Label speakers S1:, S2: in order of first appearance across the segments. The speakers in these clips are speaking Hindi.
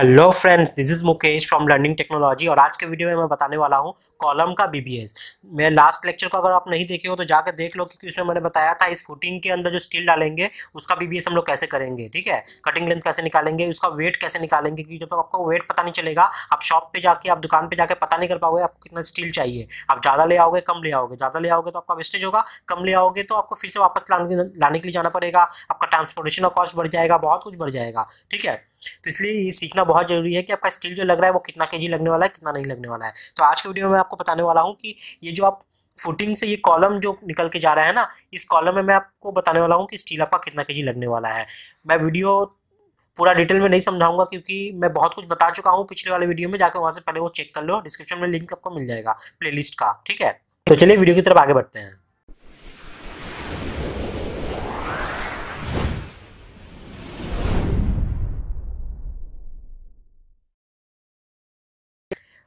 S1: Hello friends this is Mukesh from learning technology और आज के वीडियो में मैं बताने वाला हूँ कॉलम का बीबीएस मैं लास्ट लेक्चर को अगर आप नहीं देखे हो तो जाकर देख लो क्योंकि उसमें मैंने बताया था इस फुटिंग के अंदर जो स्टील डालेंगे, उसका बीबीएस हम लोग कैसे करेंगे, ठीक है? कटिंग लेंथ कैसे निकालेंगे, उसका वेट कैसे निकालेंगे, क्योंकि जब तक आपको वेट पता नहीं चलेगा, आप शॉप पर जाके, आप दुकान पर जाकर पता नहीं कर पाओगे आपको कितना स्टील चाहिए। आप ज़्यादा ले आओगे, कम ले आओगे। ज़्यादा ले आओगे तो आपका वेस्टेज होगा, कम ले आओगे तो आपको फिर से वापस लाने के लिए जाना पड़ेगा। आपका ट्रांसपोर्टेशन का कॉस्ट बढ़ जाएगा, बहुत कुछ बढ़ जाएगा, ठीक है? तो इसलिए ये सीखना बहुत ज़रूरी है कि आपका स्टील जो लग रहा है वो कितना के लगने वाला है, कितना नहीं लगने वाला है। तो आज के वीडियो में आपको बताने वाला हूँ कि ये जो आप फुटिंग से ये कॉलम जो निकल के जा रहा है ना, इस कॉलम में मैं आपको बताने वाला हूँ कि स्टील आपका कितना के लगने वाला है। मैं वीडियो पूरा डिटेल में नहीं समझाऊँगा क्योंकि मैं बहुत कुछ बता चुका हूँ पिछले वाले वीडियो में जाकर वहाँ से पहले वो चेक कर लो डिस्क्रिप्शन में लिंक आपको मिल जाएगा प्ले का, ठीक है? तो चलिए वीडियो की तरफ़ आगे बढ़ते हैं।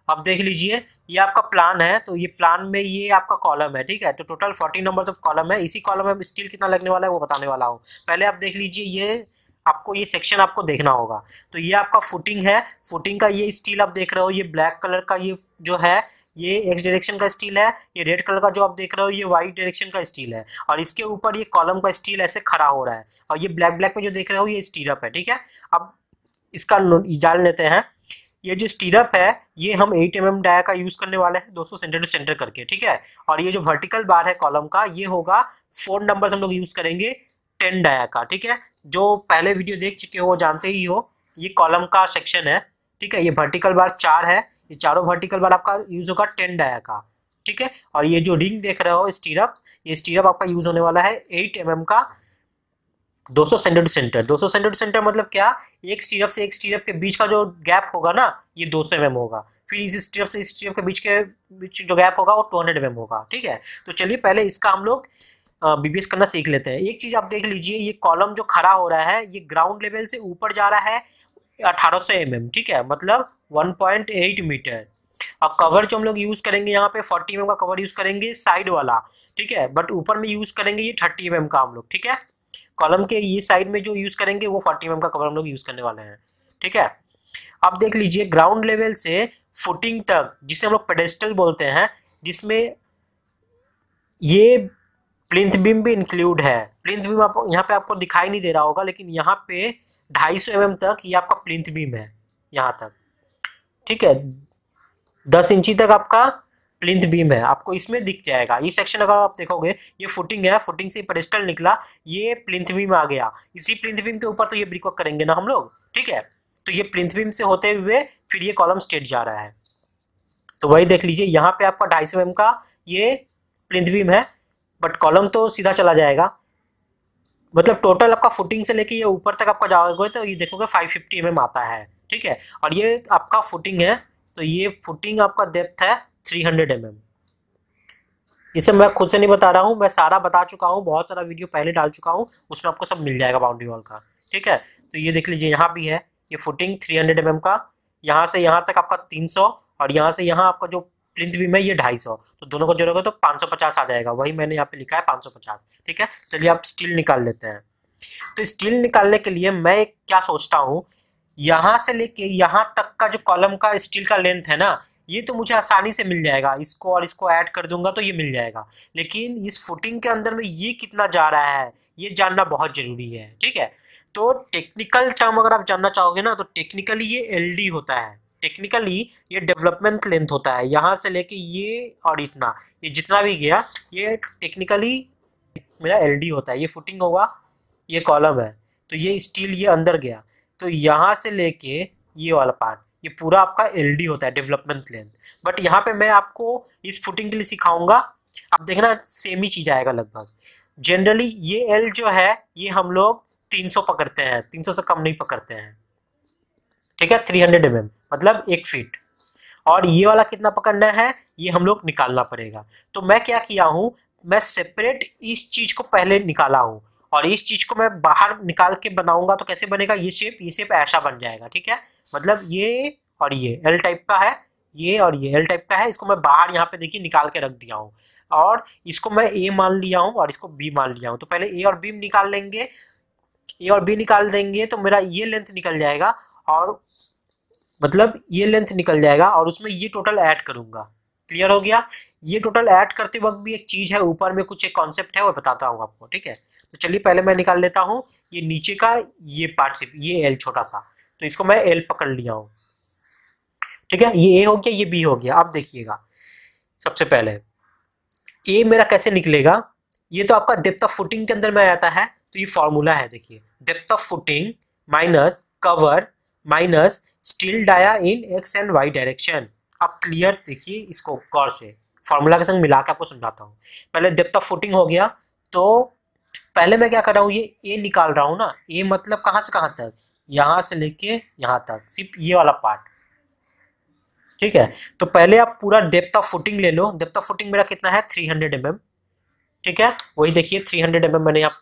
S1: अब देख लीजिए, ये आपका प्लान है तो ये प्लान में ये आपका कॉलम है, ठीक है? तो total fourteen number of column है। इसी कॉलम में स्टील कितना लगने वाला है, वो बताने वाला हूँ। पहले आप देख लीजिए, ये आपको, ये सेक्शन आपको देखना होगा। तो ये आपका फुटिंग है। फुटिंग का ये स्टील आप देख रहे हो, ये ब्लैक कलर का ये जो है, ये एक्स डायरेक्शन का स्टील है, ये रेड कलर का जो आप देख रहे हो, ये वाइट डायरेक्शन का स्टील है। और इसके ऊपर ये कॉलम का स्टील ऐसे खड़ा हो रहा है। और ये ब्लैक ब्लैक में जो देख रहे हो, ये स्टीरअप है, ठीक है? अब इसका जान लेते हैं। ये जो स्टीरअप है, ये हम 8 एम एम डाया का यूज़ करने वाले हैं 200 सेंटर टू सेंटर करके, ठीक है? और ये जो वर्टिकल बार है कॉलम का, ये होगा फोर नंबर हम लोग यूज़ करेंगे टेन डाया का, ठीक है? जो पहले वीडियो देख चुके हो जानते ही हो, ये कॉलम का सेक्शन है, ठीक है? ये वर्टिकल बार चार है, ये चारों वर्टिकल बार आपका यूज़ होगा टेन डाया का, ठीक है? और ये जो रिंग देख रहे हो स्टीरअप ये स्टीरअप आपका यूज़ होने वाला है एट एम mm का 200 centre to centre 200 centre to centre मतलब क्या? एक स्टीरअप से एक स्टीरअप के बीच का जो गैप होगा ना, ये 200 सौ mm होगा। फिर इस स्टीरअप से इस स्टीरअप के बीच के बीच जो गैप होगा, वो टू 200 mm होगा, ठीक है? तो चलिए पहले इसका हम लोग बीबीएस करना सीख लेते हैं। एक चीज़ आप देख लीजिए, ये कॉलम जो खड़ा हो रहा है, ये ग्राउंड लेवल से ऊपर जा रहा है अठारह सौ mm ठीक है? मतलब 1.8 मीटर अब कवर जो हम लोग यूज़ करेंगे, यहाँ पे 40 mm का कवर यूज़ करेंगे साइड वाला, ठीक है? बट ऊपर में यूज़ करेंगे ये 30 mm का हम लोग, ठीक है? कॉलम के ये साइड में जो यूज़ करेंगे, वो फोर्टी एम का कवर हम लोग यूज़ करने वाले हैं, ठीक है? अब देख लीजिए ग्राउंड लेवल से फुटिंग तक, जिसे हम लोग पेडेस्टल बोलते हैं, जिसमें ये प्लिंथ बीम भी इंक्लूड है। प्लिंथ बीम आप, यहाँ पे आपको दिखाई नहीं दे रहा होगा, लेकिन यहाँ पे ढाई सौ एम तक ये आपका प्लिंथ बीम है, यहाँ तक, ठीक है? दस इंची तक आपका प्लिंथ बीम है। आपको इसमें दिख जाएगा। ये सेक्शन अगर आप देखोगे, ये फुटिंग है फुटिंग से पेडेस्टल निकला, ये प्लिंथ बीम आ गया। इसी प्लिंथ बीम के ऊपर तो ये ब्रिक वर्क करेंगे ना हम लोग? ठीक है? तो ये प्लिंथ बीम से होते हुए फिर ये कॉलम स्टेट जा रहा है। तो वही देख लीजिए, यहाँ पे आपका ढाई सौ एम का ये प्लिंथ बीम है बट कॉलम तो सीधा चला जाएगा। मतलब टोटल आपका फुटिंग से लेके ये ऊपर तक आपका जाओगे तो ये देखोगे फाइव फिफ्टी एम आता है। ठीक है? और ये आपका फुटिंग है तो ये फुटिंग आपका डेप्थ है थ्री हंड्रेड एम एम इसे मैं खुद से नहीं बता रहा हूँ, मैं सारा बता चुका हूँ, बहुत सारा वीडियो पहले डाल चुका हूँ, उसमें आपको सब मिल जाएगा बाउंड्री वॉल का, ठीक है? तो ये देख लीजिए, यहाँ भी है, ये footing three hundred M M का, यहाँ से यहाँ तक आपका तीन सौ, और यहाँ से यहाँ आपका जो प्रिंट भी में ये ढाई सौ तो दोनों को जोड़ोगे तो पाँच सौ पचास आ जाएगा, वही मैंने यहाँ पे लिखा है पाँच सौ पचास, ठीक है? चलिए आप स्टील निकाल लेते हैं। तो स्टील निकालने के लिए मैं क्या सोचता हूँ, यहाँ से लेके यहाँ तक का जो कॉलम का स्टील का लेंथ है ना ये तो मुझे आसानी से मिल जाएगा। इसको और इसको ऐड कर दूँगा तो ये मिल जाएगा। लेकिन इस फुटिंग के अंदर में ये कितना जा रहा है, ये जानना बहुत ज़रूरी है, ठीक है? तो टेक्निकल टर्म अगर आप जानना चाहोगे ना तो टेक्निकली ये एलडी होता है। टेक्निकली ये डेवलपमेंट लेंथ होता है। यहाँ से लेके ये और इतना। ये जितना भी गया, ये टेक्निकली मेरा एलडी होता है। ये फुटिंग होगा, ये कॉलम है। तो ये स्टील ये अंदर गया। तो यहाँ से लेके ये वाला पार्ट ये पूरा आपका एलडी होता है डेवलपमेंट लेंथ बट यहाँ पे मैं आपको इस फुटिंग के लिए सिखाऊँगा। आप देखना सेम ही चीज़ आएगा लगभग। जनरली ये एल जो है, ये हम लोग 300 पकड़ते हैं। 300 से कम नहीं पकड़ते हैं। ठीक है? 300 हंड्रेड mm मतलब एक फीट और ये वाला कितना पकड़ना है, ये हम लोग निकालना पड़ेगा। तो मैं क्या किया हूँ, मैं सेपरेट इस चीज़ को पहले निकाला हूँ। और इस चीज़ को मैं बाहर निकाल के बनाऊँगा तो कैसे बनेगा? ये शेप ये शेप ऐसा बन जाएगा। ठीक है? मतलब ये और ये एल टाइप का है, ये और ये एल टाइप का है, इसको मैं बाहर यहाँ पे देखिए निकाल के रख दिया हूँ। और इसको मैं ए मान लिया हूँ और इसको बी मान लिया हूँ। तो पहले ए और बी निकाल लेंगे। ए और बी निकाल देंगे तो मेरा ये लेंथ निकल जाएगा और मतलब ये लेंथ निकल जाएगा और उसमें ये टोटल ऐड करूँगा। क्लियर हो गया? ये टोटल ऐड करते वक्त भी एक चीज़ है, ऊपर में कुछ एक कॉन्सेप्ट है, वो बताता हूँ आपको, ठीक है? तो चलिए पहले मैं निकाल लेता हूँ। ये नीचे का, ये पार्ट ये एल छोटा सा। तो इसको मैं एल पकड़ लिया हूँ। ठीक है? ये ए हो गया, ये बी हो गया। आप देखिएगा। सबसे पहले ए मेरा कैसे निकलेगा? ये तो आपका डेप्थ ऑफ़ फुटिंग के अंदर में आता है तो ये फॉर्मूला है, देखिए। Depth of footing minus cover minus steel dia in X and Y direction अब क्लियर देखिए इसको गौर से। फॉर्मूला के संग मिला के आपको समझाता हूँ। पहले डेप्थ ऑफ़ फुटिंग हो गया तो पहले मैं क्या कर रहा हूँ, ये ए निकाल रहा हूँ ना। ए मतलब कहाँ से कहाँ तक? यहाँ से लेके यहाँ तक, सिर्फ़ ये वाला पार्ट ठीक है? तो पहले आप पूरा डेप्थ ऑफ़ फुटिंग ले लो। डेप्थ ऑफ़ फुटिंग मेरा कितना है? 300 हंड्रेड mm ठीक है? वही देखिए 300 हंड्रेड mm मैंने यहाँ,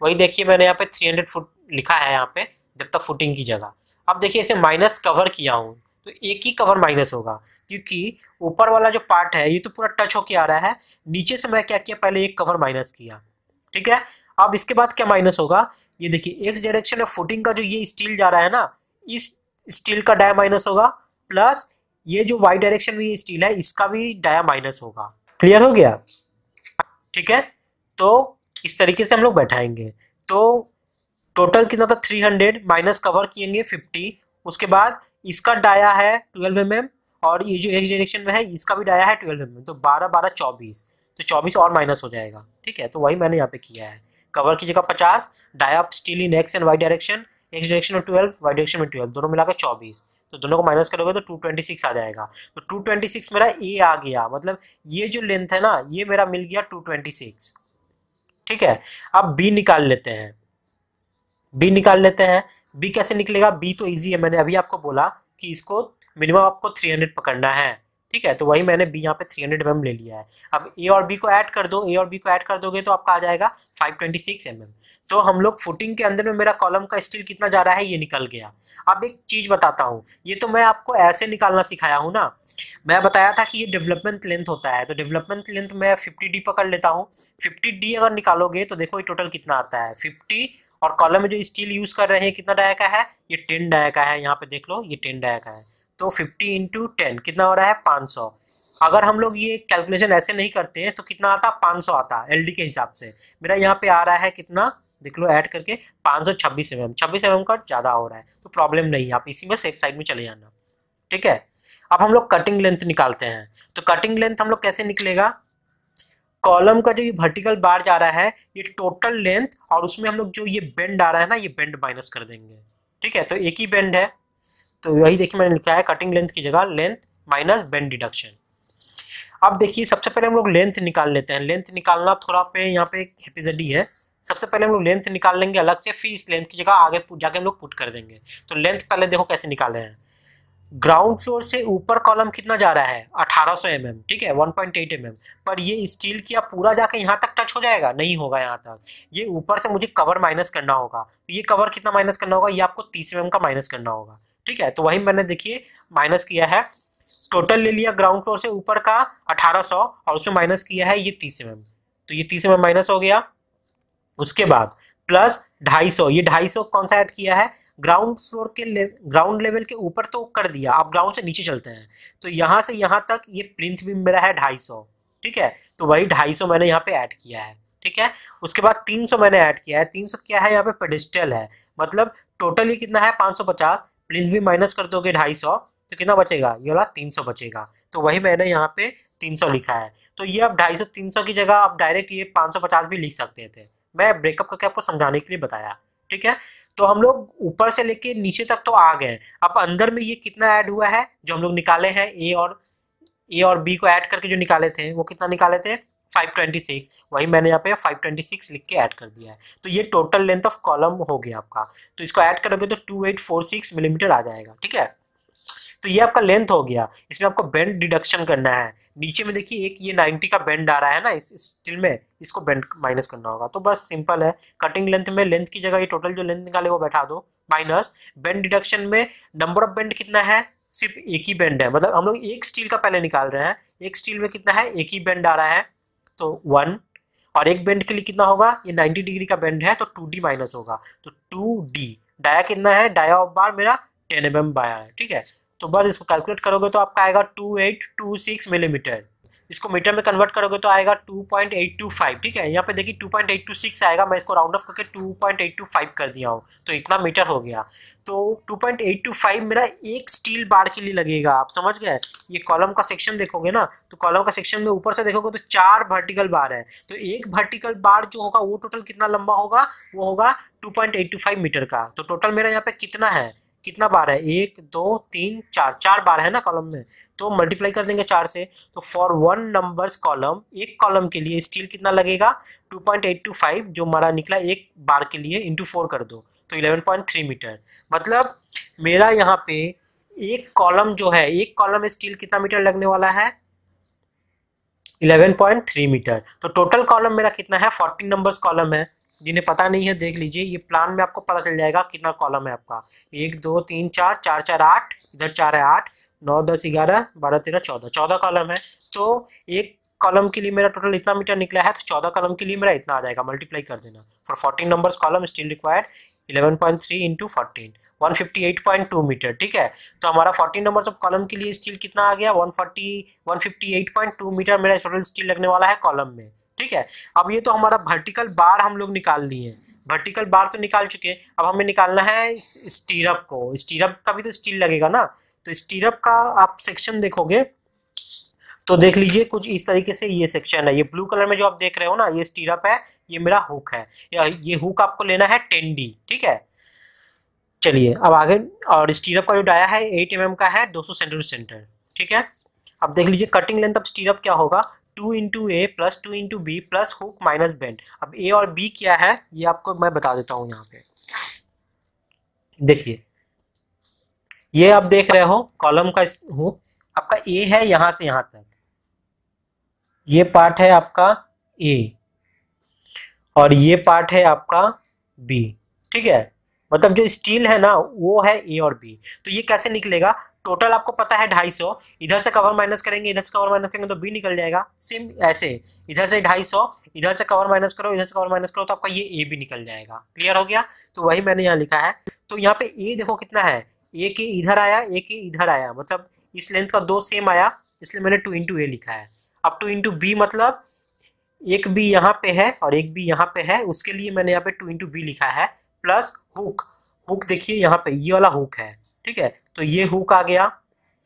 S1: वही देखिए मैंने यहाँ पे 300 फुट लिखा है यहाँ पे डेप्थ ऑफ़ फुटिंग की जगह। अब देखिए, इसे माइनस कवर किया हूँ तो एक ही कवर माइनस होगा, क्योंकि ऊपर वाला जो पार्ट है, ये तो पूरा टच होके आ रहा है। नीचे से मैं क्या किया? पहले एक कवर माइनस किया। ठीक है? अब इसके बाद क्या माइनस होगा? ये देखिए एक्स डायरेक्शन ऑफ़ फुटिंग का जो ये स्टील जा रहा है ना इस स्टील का डाया माइनस होगा प्लस ये जो वाई डायरेक्शन में ये स्टील है इसका भी डाया माइनस होगा। क्लियर हो गया? ठीक है? तो इस तरीके से हम लोग बैठाएँगे। तो टोटल कितना था? थ्री हंड्रेड माइनस कवर किएँगे फिफ्टी उसके बाद इसका डाया है ट्वेल्व एम mm और ये जो एक्स डायरेक्शन में है इसका भी डाया है ट्वेल्व एम mm, तो बारह बारह चौबीस तो चौबीस और माइनस हो जाएगा। ठीक है? तो वही मैंने यहाँ पे किया है। कवर की जगह पचास dia steel in X and Y direction X direction में ट्वेल्व वाई डायरेक्शन में ट्वेल्व दोनों मिलाकर चौबीस। तो दोनों को माइनस करोगे तो टू ट्वेंटी सिक्स आ जाएगा। तो टू ट्वेंटी सिक्स मेरा ए आ गया मतलब ये जो लेंथ है ना, ये मेरा मिल गया टू ट्वेंटी सिक्स ठीक है? अब बी निकाल लेते हैं। बी निकाल लेते हैं। बी कैसे निकलेगा? बी तो इजी है, मैंने अभी आपको बोला कि इसको मिनिमम आपको थ्री हंड्रेड पकड़ना है। ठीक है तो वही मैंने बी यहाँ पे थ्री हंड्रेड एम ले लिया है। अब ए और बी को ऐड कर दो ए और बी को ऐड कर दोगे तो आपका आ जाएगा five twenty six M M तो हम लोग फुटिंग के अंदर में मेरा कॉलम का स्टील कितना जा रहा है, ये निकल गया। अब एक चीज़ बताता हूँ, ये तो मैं आपको ऐसे निकालना सिखाया हूँ ना। मैं बताया था कि ये डेवलपमेंट लेंथ होता है तो डेवलपमेंट लेंथ मैं फिफ्टी डी पकड़ लेता हूँ। फिफ्टी डी अगर निकालोगे तो देखो ये टोटल कितना आता है। फिफ्टी और कॉलम में जो स्टील यूज़ कर रहे हैं, कितना डाया का है? ये टेन डाया का है, यहाँ पे देख लो, ये टेन डाया का है। तो फिफ्टी इंटू टेन कितना हो रहा है? पाँच सौ। अगर हम लोग ये कैलकुलेशन ऐसे नहीं करते हैं तो कितना आता? पाँच सौ आता एलडी के हिसाब से। मेरा यहाँ पे आ रहा है कितना? देख लो ऐड करके पाँच सौ छब्बीस एम एम छब्बीस एम एम का ज़्यादा हो रहा है तो प्रॉब्लम नहीं है। आप इसी में सेफ़ साइड में चले जाना। ठीक है? अब हम लोग कटिंग लेंथ निकालते हैं। तो कटिंग लेंथ हम लोग कैसे निकलेगा? कॉलम का जो ये वर्टिकल बार जा रहा है, ये टोटल लेंथ और उसमें हम लोग जो ये बेंड आ रहा है ना, ये बेंड माइनस कर देंगे। ठीक है? तो एक ही बेंड है। तो वही देखिए मैंने लिखा है कटिंग लेंथ की जगह लेंथ माइनस बेंड डिडक्शन अब देखिए सबसे पहले हम लोग लेंथ निकाल लेते हैं। लेंथ निकालना थोड़ा पे यहाँ पे हैप्पी है। सबसे पहले हम लोग लेंथ निकाल लेंगे अलग से फिर इस लेंथ की जगह आगे जाके हम लोग पुट कर देंगे। तो लेंथ पहले देखो कैसे निकाले हैं। ग्राउंड फ्लोर से ऊपर कॉलम कितना जा रहा है? 1800 सौ mm, ठीक है? 1.8 पॉइंट mm पर ये स्टील किया पूरा जाके यहाँ तक टच हो जाएगा? नहीं होगा यहाँ तक। ये ऊपर से मुझे कवर माइनस करना होगा। तो ये कवर कितना माइनस करना होगा? ये आपको 30 mm का माइनस करना होगा। ठीक है तो वही मैंने देखिए माइनस किया है। टोटल ले लिया ग्राउंड फ्लोर से ऊपर का 1800 और उसमें माइनस किया है ये तीस एम तो ये तीस एम माइनस हो गया। उसके बाद प्लस 250 ये 250 कौन सा ऐड किया है? ग्राउंड फ्लोर के ले, ग्राउंड लेवल के ऊपर तो कर दिया। अब ग्राउंड से नीचे चलते हैं। तो यहाँ से यहाँ तक ये प्लिंथ भी मेरा है 250 ठीक है तो वही 250 मैंने यहाँ पे ऐड किया है। ठीक है उसके बाद 300 मैंने ऐड किया है। 300 क्या है? यहाँ पे पेडिस्टल है। मतलब टोटल ये कितना है? 550 प्लिंथ भी माइनस कर दोगे ढाई सौ तो कितना बचेगा? ये वाला तीन सौ बचेगा। तो वही मैंने यहाँ पे तीन सौ लिखा है। तो ये अब ढाई सौ, तीन सौ की जगह आप डायरेक्ट ये पाँच सौ पचास भी लिख सकते थे। मैं ब्रेकअप करके आपको समझाने के लिए बताया। ठीक है? तो हम लोग ऊपर से लेके नीचे तक तो आ गए। अब अंदर में ये कितना ऐड हुआ है? जो हम लोग निकाले हैं ए और ए और बी को ऐड करके जो निकाले थे, वो कितना निकाले थे? 526 वही मैंने यहाँ पे 526 लिख के ऐड कर दिया है। तो ये टोटल लेंथ ऑफ़ कॉलम हो गया आपका। तो इसको ऐड करोगे तो 2846 मिलीमीटर mm आ जाएगा, ठीक है? तो ये आपका लेंथ हो गया। इसमें आपको बेंड डिडक्शन करना है। नीचे में देखिए एक ये 90 का बेंड आ रहा है ना इस स्टिल में, इसको बेंड माइनस करना होगा। तो बस सिंपल है। कटिंग लेंथ में लेंथ की जगह ये टोटल जो लेंथ निकाले वो बैठा दो, माइनस। बेंड डिडक्शन में नंबर ऑफ़ बेंड कितना है? सिर्फ़ एक ही बेंड है। मतलब हम लोग एक स्टील का पहले निकाल रहे हैं। एक स्टील में कितना है? एक ही बेंड आ रहा है। तो वन और एक बेंड के लिए कितना होगा? ये 90 डिग्री का बेंड है तो टू डी माइनस होगा। तो टू डी डाया कितना है? डाया ऑफ़ बार मेरा 10 एम mm बाया है, ठीक है? तो बस इसको कैलकुलेट करोगे तो आपका आएगा two eight two six millimetre इसको मीटर में कन्वर्ट करोगे तो आएगा 2.825 ठीक है? यहाँ पे देखिए 2.826 आएगा, मैं इसको राउंड ऑफ़ करके 2.825 कर दिया हूँ तो इतना मीटर हो गया। तो 2.825 मेरा एक स्टील बार के लिए लगेगा, आप समझ गए? ये कॉलम का सेक्शन देखोगे ना तो कॉलम का सेक्शन में ऊपर से देखोगे तो चार वर्टिकल बार है। तो एक वर्टिकल बार जो होगा, वो टोटल कितना लंबा होगा? वो होगा टू मीटर का। तो टोटल मेरा यहाँ पे कितना है? कितना बार है? एक, दो, तीन, चार चार बार है ना कॉलम में? तो मल्टीप्लाई कर देंगे चार से तो फॉर वन नंबर्स कॉलम एक कॉलम के लिए स्टील कितना लगेगा? 2.825 जो हमारा निकला एक बार के लिए इंटू फोर कर दो तो 11.3 मीटर मतलब मेरा यहाँ पे एक कॉलम जो है, एक कॉलम स्टील कितना मीटर लगने वाला है? 11.3 मीटर तो टोटल कॉलम मेरा कितना है? 14 नंबर्स कॉलम है। जिन्हें पता नहीं है, देख लीजिए, ये प्लान में आपको पता चल जाएगा कितना कॉलम है आपका। एक, दो, तीन, चार चार चार, आठ, इधर चार है आठ नौ, दस, ग्यारह, बारह, तेरह, चौदह। चौदह कॉलम है। तो एक कॉलम के लिए मेरा टोटल इतना मीटर निकला है तो चौदह कॉलम के लिए मेरा इतना आ जाएगा। मल्टीप्लाई कर देना। For fourteen numbers column steel required eleven point three into fourteen one fifty eight point two metre, ठीक है? तो हमारा फोर्टीन नंबर ऑफ़ कॉलम के लिए स्टील कितना आ गया? One forty one fifty eight point two metre मेरा टोटल स्टील लगने वाला है कॉलम में। ठीक है? अब ये तो हमारा वर्टिकल बार हम लोग निकाल लिए वर्टिकल बार से निकाल चुके अब हमें निकालना है स्टीरअप को। स्टीरअप का भी तो स्टील लगेगा ना। तो स्टीरअप का आप सेक्शन देखोगे तो देख लीजिए कुछ इस तरीके से ये सेक्शन है। ये ब्लू कलर में जो आप देख रहे हो ना, ये स्टीरअप है, ये मेरा हुक है। या ये हुक आपको लेना है टेन डी ठीक है? चलिए, अब आगे, और स्टीरअप का जो डाया है एट एम का है, दो सौ सेंटीमीटर ठीक है? अब देख लीजिए कटिंग लेंथ अब स्टीरअप क्या होगा? Two into A plus two into B plus hook minus bend अब ए और बी क्या है, ये आपको मैं बता देता हूँ यहाँ पे। देखिए ये आप देख रहे हो कॉलम का हुक आपका ए है यहाँ से यहाँ तक। ये पार्ट है आपका ए और ये पार्ट है आपका बी ठीक है? मतलब जो स्टील है ना, वो है ए और बी तो ये कैसे निकलेगा? टोटल आपको पता है ढाई सौ। इधर से कवर माइनस करेंगे, इधर से कवर माइनस करेंगे तो बी निकल जाएगा। सेम ऐसे। इधर से ढाई सौ, इधर से कवर माइनस करो, इधर से कवर माइनस करो तो आपका ये ए भी निकल जाएगा। क्लियर हो गया? तो वही मैंने यहाँ लिखा है। तो यहाँ पे ए देखो कितना है। ए ही इधर आया एक ही इधर आया। मतलब इस लेंथ का दो सेम आया, इसलिए मैंने टू इंटू ए लिखा है। अब टू इंटू बी मतलब एक बी यहाँ पे है और एक बी यहाँ पे है। उसके लिए मैंने यहाँ पे टू इंटू बी लिखा है प्लस हुक हुक देखिए यहाँ पे, ये वाला हुक है, ठीक है? तो ये हुक आ गया।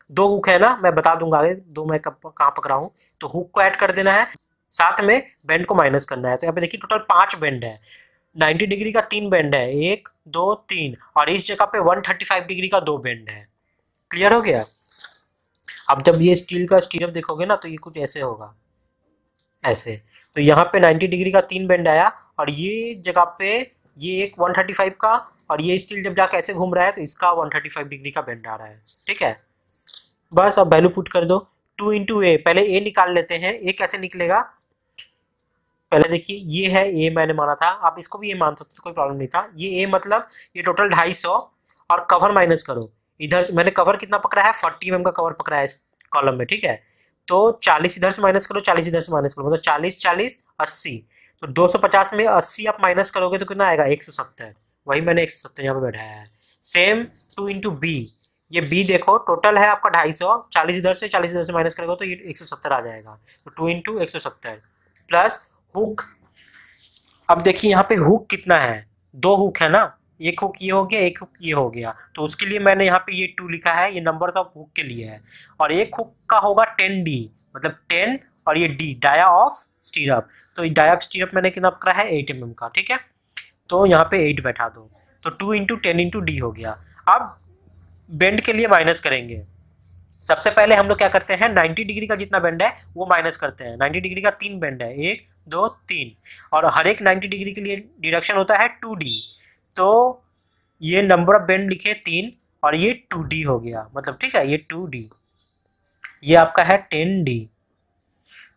S1: दो हुक है ना, मैं बता दूँगा आगे, दो मैं कब कहाँ पकड़ा हूँ। तो हुक को ऐड कर देना है। साथ में बैंड को माइनस करना है। तो यहाँ पे देखिए टोटल पाँच बैंड है। 90 डिग्री का तीन बैंड है। एक, दो, तीन। और इस जगह पे 135 डिग्री का दो बैंड है। क्लियर हो गया? अब जब ये स्टील का स्टीरअप देखोगे ना तो ये कुछ ऐसे होगा। ऐसे। तो यहाँ पे 90 डिग्री का तीन बैंड आया और ये जगह पे ये एक 135 का और ये स्टील जब जाके ऐसे घूम रहा है तो इसका 135 डिग्री का बैंड आ रहा है। ठीक है? बस अब वैल्यू पुट कर दो। टू इंटू ए पहले ए निकाल लेते हैं। ए कैसे निकलेगा? पहले देखिए, ये है ए मैंने माना था। आप इसको भी ए मान सकते कोई प्रॉब्लम नहीं था। ये ए मतलब ये टोटल ढाई सौ और कवर माइनस करो। इधर से, मैंने कवर कितना पकड़ा है? फोर्टी एम का कवर पकड़ा है इस कॉलम में, ठीक है? तो चालीस इधर से माइनस करो, चालीस इधर से माइनस करो मतलब चालीस चालीस, अस्सी। तो दो सौ पचास में अस्सी आप माइनस करोगे तो कितना आएगा? एक सौ सत्तर। वही मैंने एक सौ सत्तर यहाँ पे बैठाया है। सेम टू इंटू बी ये बी देखो टोटल है आपका ढाई सौ। चालीस इधर से, चालीस इधर से माइनस करेगा तो ये एक सौ सत्तर आ जाएगा। तो टू इंटू एक सौ सत्तर। Plus hook. अब देखिए यहाँ पे हुक कितना है? दो हुक है ना? एक हुक ये हो गया, एक हुक ये हो गया। तो उसके लिए मैंने यहाँ पे ये टू लिखा है, ये नंबर्स ऑफ़ हुक के लिए है। और एक हुक का होगा टेन डी मतलब टेन और ये डी डाया ऑफ़ स्टीरअप तो डाया ऑफ़ स्टीरअप मैंने कितना पकड़ा है? एट एम का, ठीक है? तो यहाँ पे एट बैठा दो। तो two into ten into D हो गया। अब बेंड के लिए माइनस करेंगे। सबसे पहले हम लोग क्या करते हैं 90 डिग्री का जितना बेंड है, वो माइनस करते हैं। 90 डिग्री का तीन बेंड है, एक, दो, तीन। और हर एक 90 डिग्री के लिए डिडक्शन होता है 2d तो ये नंबर ऑफ़ बेंड लिखे तीन, और ये 2d हो गया। मतलब ठीक है, ये 2d ये आपका है 10d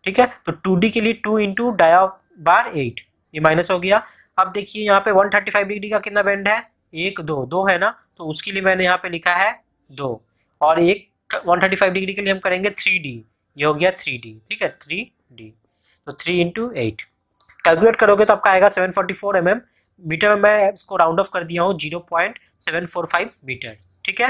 S1: ठीक है तो 2d के लिए two into dia bar eight ये माइनस हो गया। अब देखिए यहाँ पे 135 डिग्री का कितना बेंड है? एक, दो। दो है ना? तो उसके लिए मैंने यहाँ पे लिखा है दो। और एक 135 डिग्री के लिए हम करेंगे थ्री डी ये हो गया थ्री डी ठीक है? थ्री डी तो थ्री इंटू एट कैलकुलेट करोगे तो आपका आएगा seven forty four M M metre में मैं इसको राउंड ऑफ़ कर दिया हूँ zero point seven four five metre ठीक है?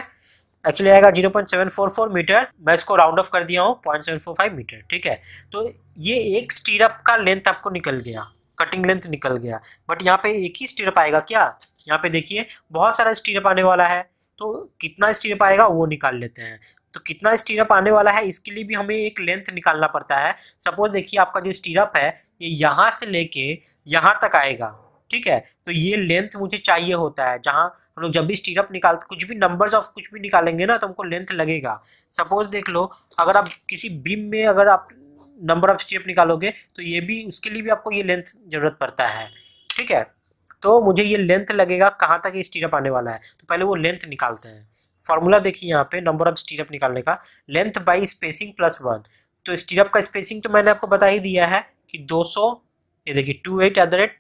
S1: एक्चुअली आएगा zero point seven four four metre मैं इसको राउंड ऑफ़ कर दिया हूँ point seven four five metre ठीक है? तो ये एक स्टीरअप का लेंथ आपको निकल गया। कटिंग लेंथ निकल गया। बट यहाँ पे एक ही स्टीरअप आएगा क्या? यहाँ पे देखिए, बहुत सारा स्टीरअप आने वाला है। तो कितना स्टीरअप आएगा, वो निकाल लेते हैं। तो कितना स्टीरअप आने वाला है, इसके लिए भी हमें एक लेंथ निकालना पड़ता है। सपोज़ देखिए, आपका जो स्टीरअप है, ये यहाँ से लेके यहाँ तक आएगा, ठीक है? तो ये लेंथ मुझे चाहिए होता है, जहाँ हम लोग जब भी स्टीरअप निकाल, कुछ भी नंबर्स ऑफ़ कुछ भी निकालेंगे ना तो हमको लेंथ लगेगा। सपोज़ देख लो, अगर आप किसी बीम में अगर आप नंबर ऑफ़ स्टीरअप निकालोगे तो ये भी, उसके लिए भी आपको ये लेंथ ज़रूरत पड़ता है, ठीक है? तो मुझे ये लेंथ लगेगा, कहाँ तक ये स्टीरअप आने वाला है? तो पहले वो लेंथ निकालते हैं। फॉर्मूला देखिए यहाँ पे नंबर ऑफ़ स्टीरअप निकालने का length by spacing plus one तो स्टीरअप का स्पेसिंग तो मैंने आपको बता ही दिया है कि 200 ये देखिए two eight at the rate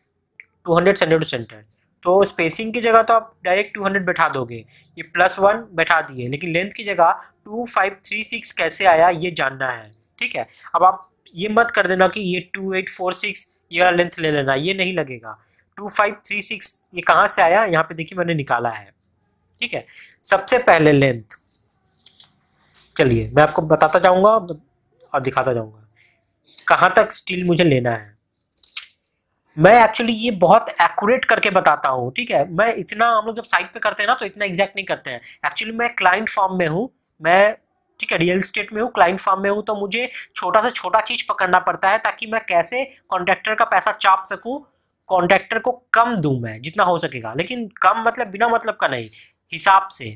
S1: two hundred centre to centre तो स्पेसिंग की जगह तो आप डायरेक्ट टू हंड्रेड बैठा दोगे। ये प्लस वन बैठा दिए, लेकिन लेंथ की जगह टू फाइव थ्री सिक्स कैसे आया, ये जानना है। ठीक है? अब आप ये मत कर देना कि ये टू एट फोर सिक्स ये वाला लेंथ ले लेना, ये नहीं लगेगा। टू फाइव थ्री सिक्स ये कहाँ से आया, यहाँ पे देखिए मैंने निकाला है। ठीक है? सबसे पहले लेंथ चलिए, मैं आपको बताता जाऊँगा, और दिखाता जाऊँगा। कहाँ तक स्टील मुझे लेना है? मैं एक्चुअली ये बहुत एक्यूरेट करके बताता हूँ, ठीक है? मैं इतना, हम लोग जब साइट पे करते हैं ना तो इतना एग्जैक्ट नहीं करते हैं। एक्चुअली मैं क्लाइंट फॉर्म में हूँ, मैं, ठीक है रियल स्टेट में हूँ क्लाइंट फॉर्म में हूँ तो मुझे छोटा से छोटा चीज़ पकड़ना पड़ता है, ताकि मैं कैसे कॉन्ट्रैक्टर का पैसा चाप सकूँ कॉन्ट्रैक्टर को कम दूँ मैं, जितना हो सकेगा। लेकिन कम मतलब बिना मतलब का नहीं। हिसाब से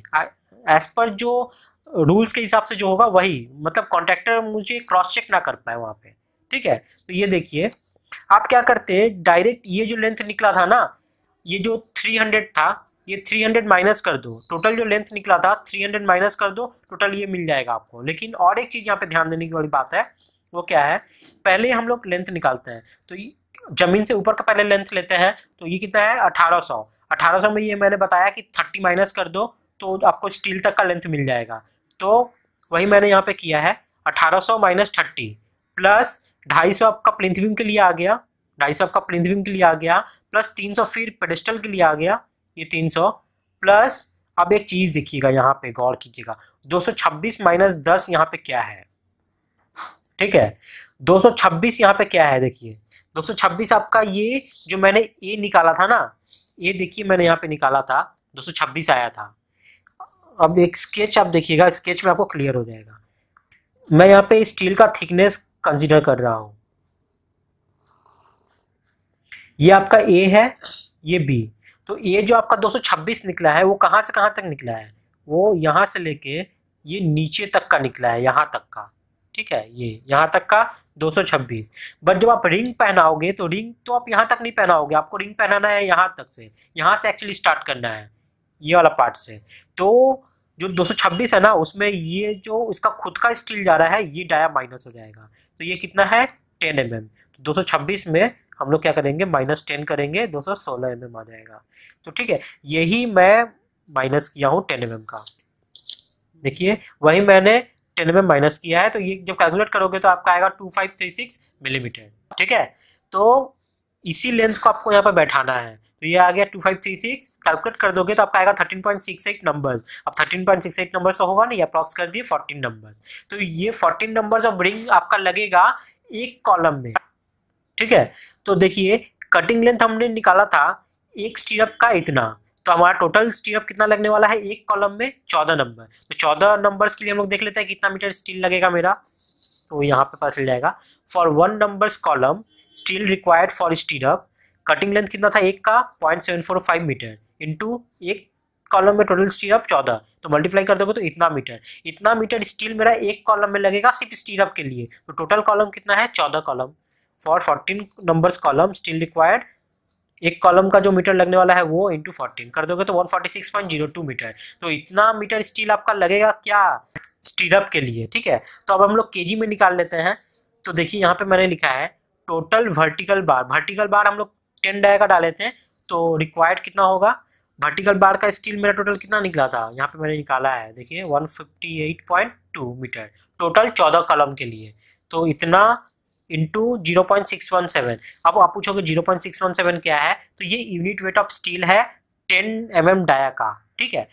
S1: एज पर जो रूल्स के हिसाब से जो होगा वही मतलब कॉन्ट्रैक्टर मुझे क्रॉस चेक ना कर पाए वहाँ पे, ठीक है? तो ये देखिए, आप क्या करते हैं डायरेक्ट ये जो लेंथ निकला था ना, ये जो 300 था, ये 300 माइनस कर दो। टोटल जो लेंथ निकला था 300 माइनस कर दो टोटल ये मिल जाएगा आपको। लेकिन और एक चीज़ यहाँ पे ध्यान देने की वाली बात है, वो क्या है, पहले हम लोग लेंथ निकालते हैं। तो ज़मीन से ऊपर का पहले लेंथ लेते हैं तो ये कितना है, अठारह सौ। सौ अठारह सौ में ये मैंने बताया कि थर्टी माइनस कर दो तो आपको स्टील तक का लेंथ मिल जाएगा। तो वही मैंने यहाँ पे किया है, अठारह सौ माइनस थर्टी प्लस ढाई सौ आपका प्लिंथ बीम के लिए आ गया, ढाई सौ आपका प्लिंथ बीम के लिए आ गया, प्लस तीन सौ फिर पेडेस्टल के लिए आ गया, ये तीन सौ प्लस अब एक चीज़ देखिएगा यहाँ पे, गौर कीजिएगा, दो सौ छब्बीस माइनस दस यहाँ पे क्या है? ठीक है, दो सौ छब्बीस यहाँ पे क्या है देखिए दो सौ छब्बीस आपका ये जो मैंने ए निकाला था ना, ये देखिए मैंने यहाँ पे निकाला था, दो सौ छब्बीस आया था। अब एक स्केच आप देखिएगा स्केच में आपको क्लियर हो जाएगा। मैं यहाँ पे स्टील का थिकनेस कंसिडर कर रहा हूँ। ये आपका ए है, ये बी तो ए जो आपका 226 निकला है, वो कहाँ से कहाँ तक निकला है? वो यहाँ से लेके ये नीचे तक का निकला है, यहाँ तक का। ठीक है, ये यहाँ तक का 226 बट जब आप रिंग पहनाओगे तो रिंग तो आप यहाँ तक नहीं पहनाओगे। आपको रिंग पहनाना है यहाँ तक से। यहाँ से एक्चुअली स्टार्ट करना है। ये वाला पार्ट से। तो जो 226 है ना, उसमें ये जो इसका खुद का स्टील जा रहा है, ये डाया माइनस हो जाएगा। तो ये कितना है? Ten M mm. तो 226 में हम लोग क्या करेंगे? माइनस टेन करेंगे 216 एम mm आ जाएगा। तो ठीक है, यही मैं माइनस किया हूँ टेन एम mm का। देखिए, वही मैंने 10 एम माइनस किया है तो ये जब कैलकुलेट करोगे तो आपका आएगा 2536 मिलीमीटर ठीक है? तो इसी लेंथ को आपको यहाँ पर बैठाना है। तो ये आ गया two five three six calculate कर दोगे तो आपका आएगा thirteen point six eight number अब thirteen point six eight number होगा नहीं अप्रॉक्स कर दिए फोर्टीन नंबर तो ये फोर्टीन नंबर ऑफ़ रिंग आपका लगेगा एक कॉलम में, ठीक है? तो देखिए कटिंग लेंथ हमने निकाला था, एक स्टीरअप का इतना। तो हमारा टोटल स्टीरअप कितना लगने वाला है? एक कॉलम में चौदह नंबर तो चौदह नंबर्स के लिए हम लोग देख लेते हैं कितना मीटर स्टील लगेगा मेरा. तो यहाँ पे पता चल जाएगा. For one numbers column steel required for stirrup cutting length कितना था? एक का point seven four five metre into एक कॉलम में टोटल स्टील अप चौदह. तो मल्टीप्लाई कर दोगे तो इतना मीटर इतना मीटर स्टील मेरा एक कॉलम में लगेगा सिर्फ़ स्टील अप के लिए. तो टोटल कॉलम कितना है? चौदह column for fourteen numbers column steel required एक कॉलम का जो मीटर लगने वाला है वो इंटू फोर्टीन कर दोगे तो one forty six point zero two metre तो इतना मीटर स्टील आपका लगेगा क्या? स्टीरअप के लिए, ठीक है? तो अब हम लोग के में निकाल लेते हैं। तो देखिए, यहाँ पे मैंने लिखा है total vertical bar vertical bar हम लोग टेन डाय का डाले थे तो रिक्वायर्ड कितना होगा? वर्टिकल बार का स्टील मेरा टोटल कितना निकला था? यहाँ पे मैंने निकाला है, देखिए 158.2 मीटर। टोटल 14 कलम के लिए। तो इतना into zero point six one seven अब आप पूछोगे zero point six one seven क्या है? तो ये यूनिट वेट ऑफ़ स्टील है टेन एम एम डाया का, ठीक है?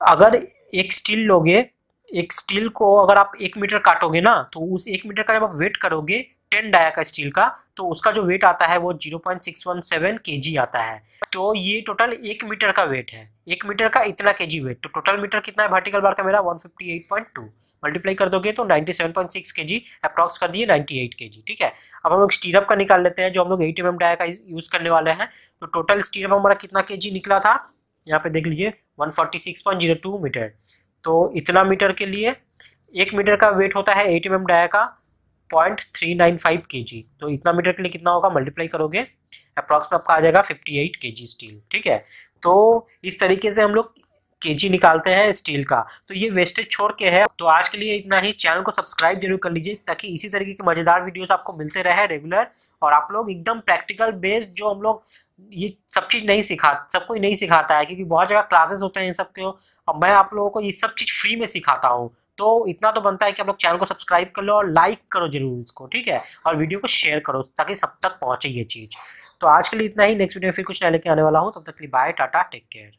S1: अगर एक स्टील लोगे, एक स्टील को अगर आप एक मीटर काटोगे ना तो उस एक मीटर का जब आप वेट करोगे टेन डाया का स्टील का तो उसका जो वेट आता है वो zero point six one seven K G आता है। तो ये टोटल एक मीटर का वेट है। एक मीटर का इतना के जी वेट तो टोटल मीटर कितना है? वर्टिकल बार का मेरा one fifty eight point two multiply कर दोगे तो 97.6 के जी अप्रॉक्स कर दिए 98 के जी ठीक है? अब हम लोग स्टीरअप का निकाल लेते हैं, जो हम लोग एट एम डाया का यूज़ करने वाले हैं। तो टोटल स्टीरअप हमारा कितना के जी निकला था? यहाँ पे देख लीजिए 146.02 मीटर तो इतना मीटर के लिए एक मीटर का वेट होता है एट एम डाया का point three nine five K G तो इतना मीटर के लिए कितना होगा? मल्टीप्लाई करोगे अप्रॉक्स में आपका आ जाएगा फिफ्टी एट के जी स्टील ठीक है? तो इस तरीके से हम लोग केजी निकालते हैं स्टील का। तो ये वेस्टेज छोड़ के है। तो आज के लिए इतना ही। चैनल को सब्सक्राइब ज़रूर कर लीजिए ताकि इसी तरीके के मज़ेदार वीडियोस आपको मिलते रहे रेगुलर और आप लोग एकदम प्रैक्टिकल बेस्ड जो हम लोग ये सब चीज़ नहीं सिखा, सब कोई नहीं सिखाता है क्योंकि बहुत जगह क्लासेस होते हैं इन सब के। और मैं आप लोगों को ये सब चीज़ फ्री में सिखाता हूँ। तो इतना तो बनता है कि आप लोग चैनल को सब्सक्राइब कर लो और लाइक करो ज़रूर इसको, ठीक है? और वीडियो को शेयर करो ताकि सब तक पहुँचे ये चीज़। तो आज के लिए इतना ही। नेक्स्ट वीडियो में फिर कुछ नया लेके आने वाला हूँ। तब तक के लिए बाय टाटा टेक केयर